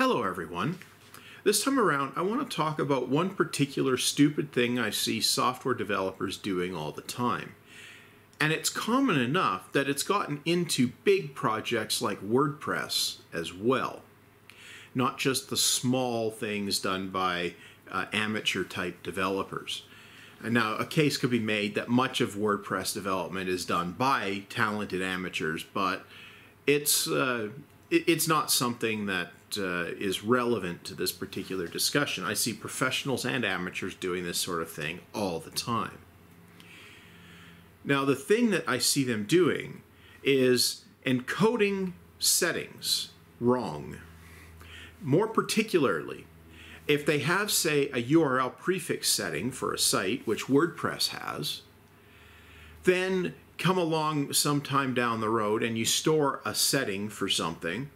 Hello, everyone. This time around, I want to talk about one particular stupid thing I see software developers doing all the time. And it's common enough that it's gotten into big projects like WordPress as well. Not just the small things done by uh, amateur type developers. And now, a case could be made that much of WordPress development is done by talented amateurs, but it's uh, it's not something that uh, is relevant to this particular discussion. I see professionals and amateurs doing this sort of thing all the time. Now, the thing that I see them doing is encoding settings wrong. More particularly, if they have, say, a URL prefix setting for a site, which WordPress has, then come along sometime down the road and you store a setting for something,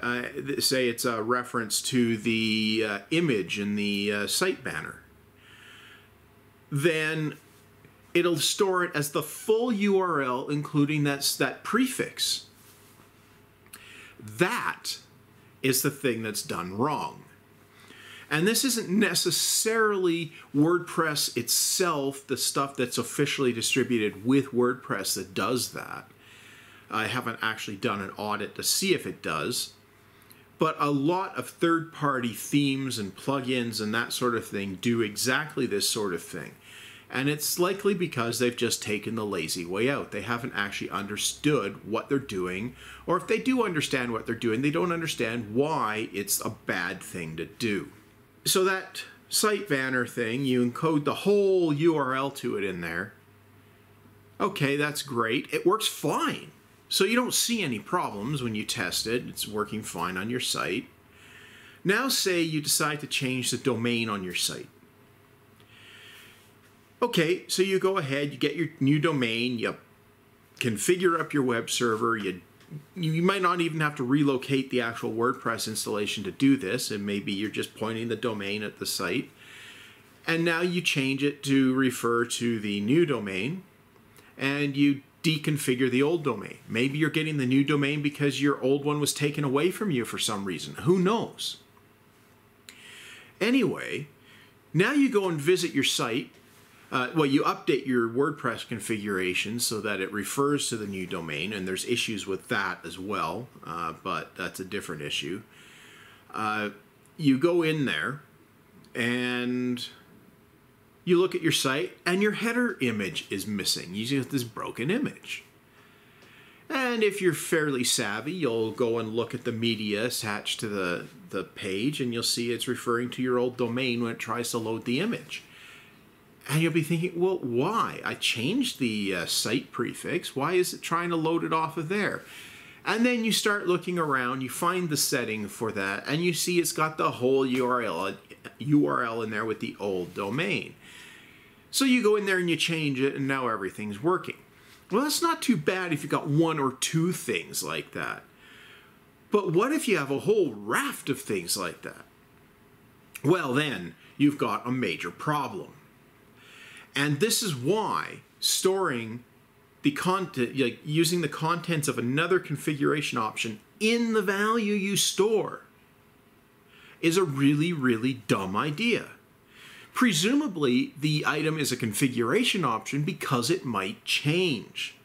uh, say it's a reference to the uh, image in the uh, site banner, then it'll store it as the full URL, including that, that prefix. That is the thing that's done wrong. And this isn't necessarily WordPress itself, the stuff that's officially distributed with WordPress that does that. I haven't actually done an audit to see if it does. But a lot of third party themes and plugins and that sort of thing do exactly this sort of thing. And it's likely because they've just taken the lazy way out. They haven't actually understood what they're doing, or if they do understand what they're doing, they don't understand why it's a bad thing to do. So that site banner thing, you encode the whole URL to it in there. Okay, that's great. It works fine. So you don't see any problems when you test it. It's working fine on your site. Now say you decide to change the domain on your site. Okay, so you go ahead, you get your new domain, you configure up your web server, you you might not even have to relocate the actual WordPress installation to do this, and maybe you're just pointing the domain at the site. And now you change it to refer to the new domain, and you deconfigure the old domain. Maybe you're getting the new domain because your old one was taken away from you for some reason. Who knows? Anyway, now you go and visit your site uh, well, you update your WordPress configuration so that it refers to the new domain, and there's issues with that as well, uh, but that's a different issue. Uh, you go in there and you look at your site, and your header image is missing. You get this broken image. And if you're fairly savvy, you'll go and look at the media attached to the, the page, and you'll see it's referring to your old domain when it tries to load the image. And you'll be thinking, well, why? I changed the uh, site prefix. Why is it trying to load it off of there? And then you start looking around, you find the setting for that, and you see it's got the whole URL, URL in there with the old domain. So you go in there and you change it, and now everything's working. Well, that's not too bad if you've got one or two things like that. But what if you have a whole raft of things like that? Well, then you've got a major problem. And this is why storing the content, like using the contents of another configuration option in the value you store is a really, really dumb idea. Presumably, the item is a configuration option because it might change.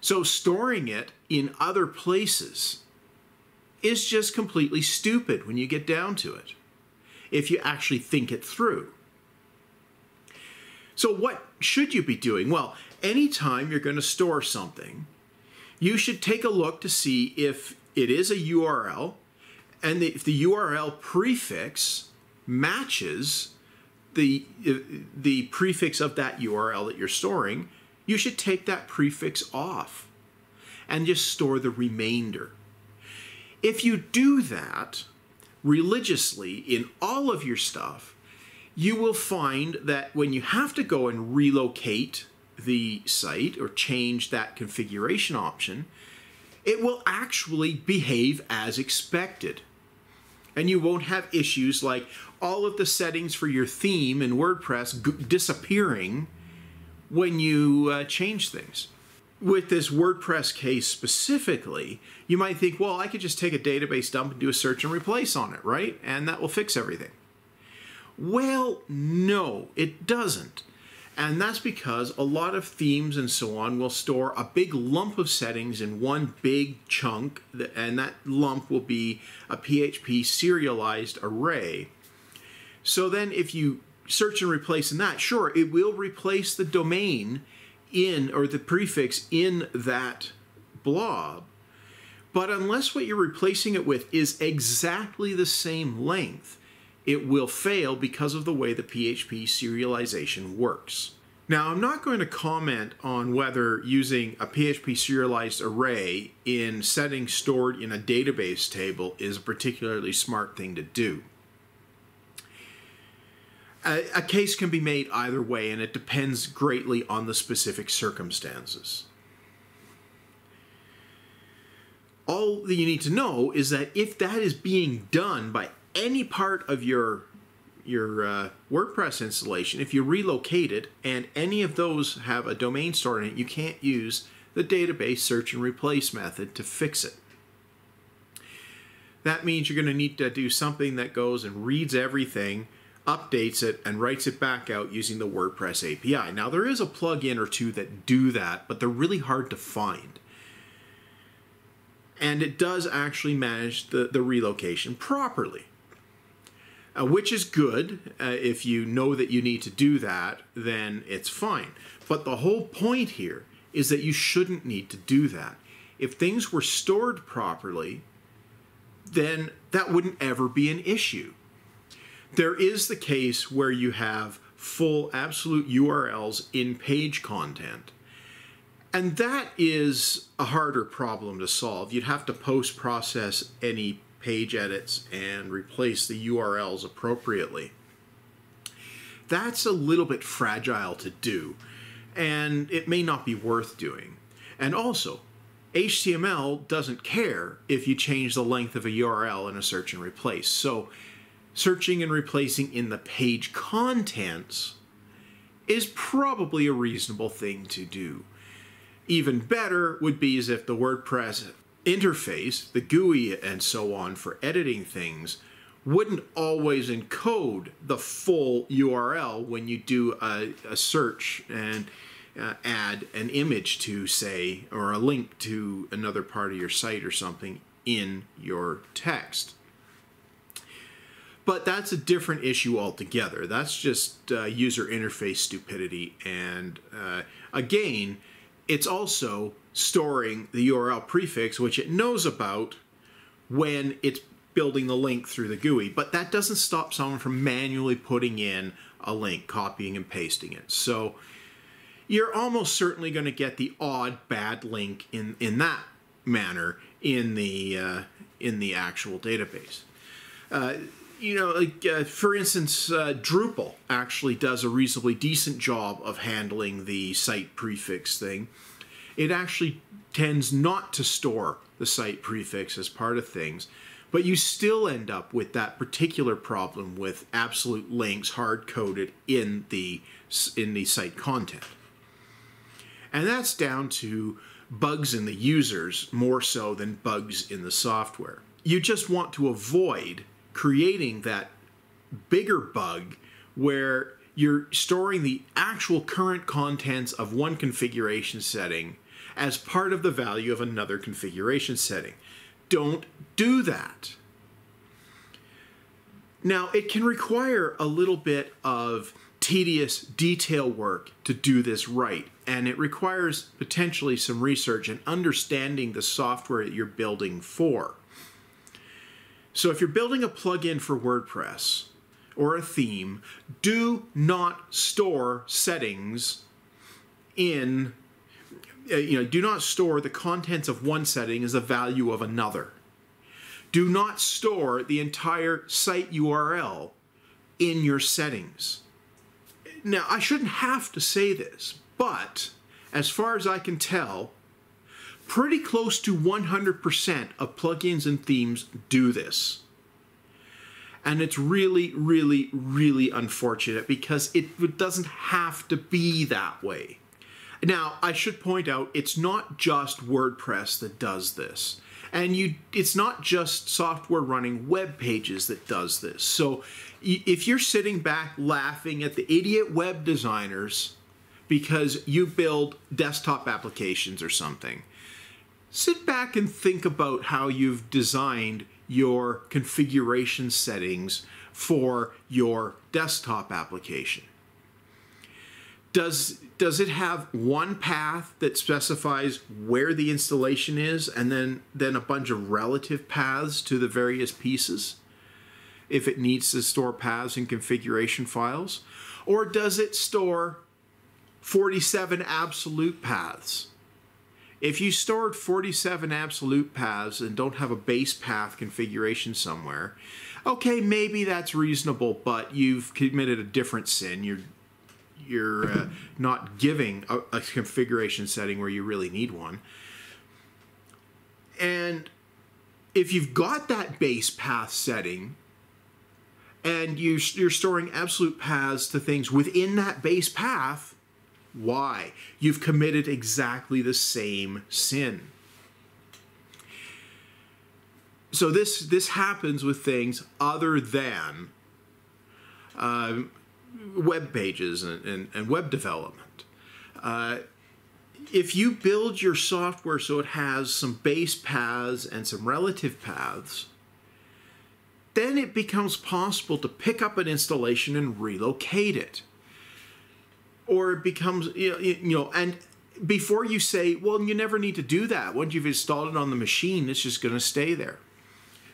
So storing it in other places is just completely stupid when you get down to it, if you actually think it through. So, what should you be doing? Well, anytime you're going to store something, you should take a look to see if it is a URL and if the URL prefix matches the, uh, the prefix of that URL that you're storing, you should take that prefix off and just store the remainder. If you do that religiously in all of your stuff, you will find that when you have to go and relocate the site or change that configuration option, it will actually behave as expected. And you won't have issues like all of the settings for your theme in WordPress disappearing when you uh, change things. with this WordPress case specifically, you might think, well, I could just take a database dump and do a search and replace on it, right? And that will fix everything. Well, no, it doesn't. And that's because a lot of themes and so on will store a big lump of settings in one big chunk, and that lump will be a PHP serialized array. So then, if you search and replace in that, sure, it will replace the domain in or the prefix in that blob. But unless what you're replacing it with is exactly the same length, it will fail because of the way the PHP serialization works. Now, I'm not going to comment on whether using a PHP serialized array in settings stored in a database table is a particularly smart thing to do. A, a, case can be made either way, and it depends greatly on the specific circumstances. All that you need to know is that if that is being done by any part of your your uh, WordPress installation, if you relocate it and any of those have a domain stored in it, you can't use the database search and replace method to fix it. That means you're going to need to do something that goes and reads everything, updates it, and writes it back out using the WordPress API. Now, there is a plugin or two that do that, but they're really hard to find. And it does actually manage the, the relocation properly uh, which is good. Uh, if you know that you need to do that, then it's fine. But the whole point here is that you shouldn't need to do that. If things were stored properly, then that wouldn't ever be an issue. There is the case where you have full absolute URLs in page content. And that is a harder problem to solve. You'd have to post process any page edits and replace the URLs appropriately. That's a little bit fragile to do, and it may not be worth doing. And also, HTML doesn't care if you change the length of a URL in a search and replace. So, searching and replacing in the page contents is probably a reasonable thing to do. Even better would be as if the WordPress interface, the GUI and so on for editing things, wouldn't always encode the full URL when you do a, a search and uh, add an image to, say, or a link to another part of your site or something in your text. But that's a different issue altogether. That's just uh, user interface stupidity. And uh, again, it's also storing the URL prefix, which it knows about when it's building the link through the GUI. But that doesn't stop someone from manually putting in a link, copying and pasting it. So you're almost certainly going to get the odd bad link in, in that manner in the uh, in the actual database. Uh, you know, like uh, for instance, uh, Drupal actually does a reasonably decent job of handling the site prefix thing it actually tends not to store the site prefix as part of things, but you still end up with that particular problem with absolute links hard coded in the in the site content. And that's down to bugs in the users more so than bugs in the software. You just want to avoid creating that bigger bug where you're storing the actual current contents of one configuration setting as part of the value of another configuration setting. Don't do that. Now, it can require a little bit of tedious detail work to do this right, and it requires potentially some research and understanding the software that you're building for. So, if you're building a plugin for WordPress or a theme, do not store settings in uh, you know, do not store the contents of one setting as the value of another. Do not store the entire site URL in your settings. Now, I shouldn't have to say this, but as far as I can tell, pretty close to 100% of plugins and themes do this. And it's really, really, really unfortunate because it doesn't have to be that way. Now, I should point out it's not just WordPress that does this. And you it's not just software running web pages that does this. So if you're sitting back laughing at the idiot web designers because you build desktop applications or something, sit back and think about how you've designed your configuration settings for your desktop application. Does, does it have one path that specifies where the installation is and then, then a bunch of relative paths to the various pieces if it needs to store paths and configuration files? Or does it store 47 absolute paths? If you stored 47 absolute paths and don't have a base path configuration somewhere, okay, maybe that's reasonable, but you've committed a different sin. You're you're uh, not giving a, a configuration setting where you really need one. And if you've got that base path setting and you, you're storing absolute paths to things within that base path, why? You've committed exactly the same sin. So this this happens with things other than um, web pages and, and, and web development. Uh, if you build your software so it has some base paths and some relative paths, then it becomes possible to pick up an installation and relocate it or it becomes you know and before you say well you never need to do that. Once you've installed it on the machine it's just going to stay there.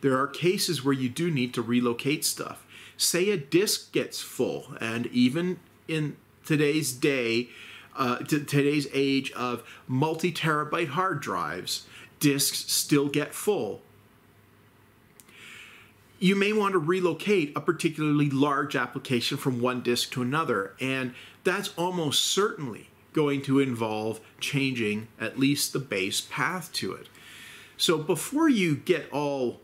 There are cases where you do need to relocate stuff. Say a disk gets full and even in today's day uh, today's age of multi-terabyte hard drives disks still get full. You may want to relocate a particularly large application from one disk to another and that's almost certainly going to involve changing at least the base path to it. So before you get all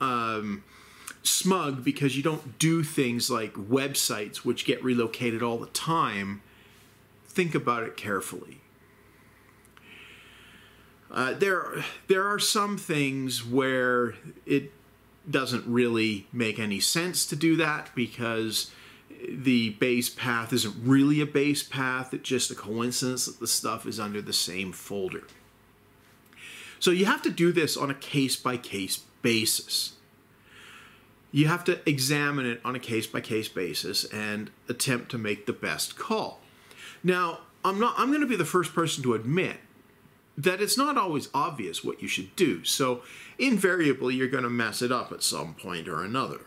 um, smug because you don't do things like websites which get relocated all the time, think about it carefully. Uh, there, there are some things where it doesn't really make any sense to do that because the base path isn't really a base path, it's just a coincidence that the stuff is under the same folder. So you have to do this on a case by case basis. You have to examine it on a case by case basis and attempt to make the best call. Now, I'm not I'm going to be the first person to admit that it's not always obvious what you should do. So, invariably you're going to mess it up at some point or another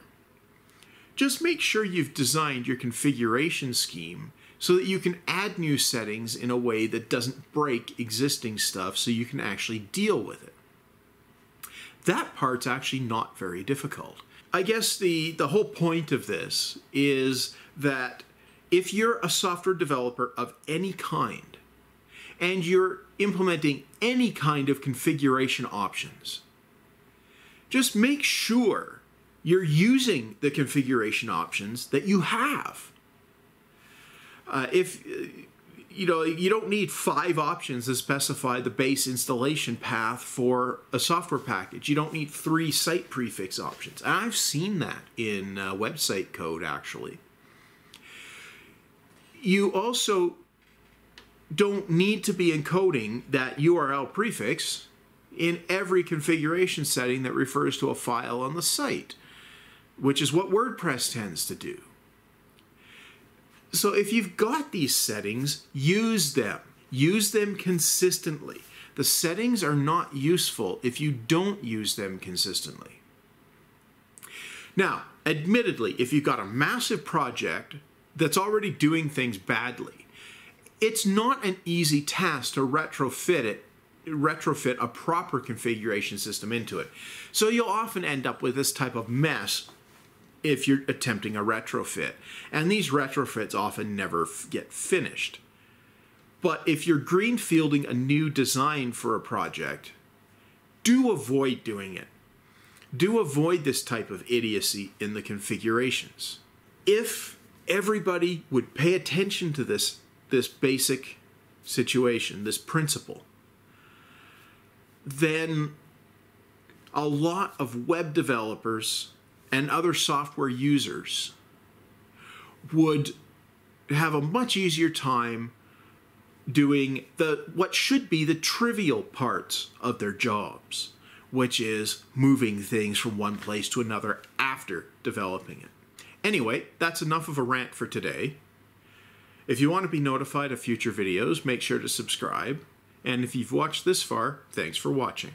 just make sure you've designed your configuration scheme so that you can add new settings in a way that doesn't break existing stuff so you can actually deal with it. That part's actually not very difficult. I guess the, the whole point of this is that if you're a software developer of any kind and you're implementing any kind of configuration options, just make sure you're using the configuration options that you have. Uh, if you know you don't need five options to specify the base installation path for a software package. You don't need three site prefix options. And I've seen that in uh, website code actually. You also don't need to be encoding that URL prefix in every configuration setting that refers to a file on the site which is what WordPress tends to do. So if you've got these settings, use them. Use them consistently. The settings are not useful if you don't use them consistently. Now, admittedly, if you've got a massive project that's already doing things badly, it's not an easy task to retrofit it retrofit a proper configuration system into it. So you'll often end up with this type of mess if you're attempting a retrofit. And these retrofits often never get finished. But if you're greenfielding a new design for a project, do avoid doing it. Do avoid this type of idiocy in the configurations. If everybody would pay attention to this, this basic situation, this principle, then a lot of web developers and other software users would have a much easier time doing the what should be the trivial parts of their jobs, which is moving things from one place to another after developing it. Anyway, that's enough of a rant for today. If you want to be notified of future videos, make sure to subscribe. And if you've watched this far, thanks for watching.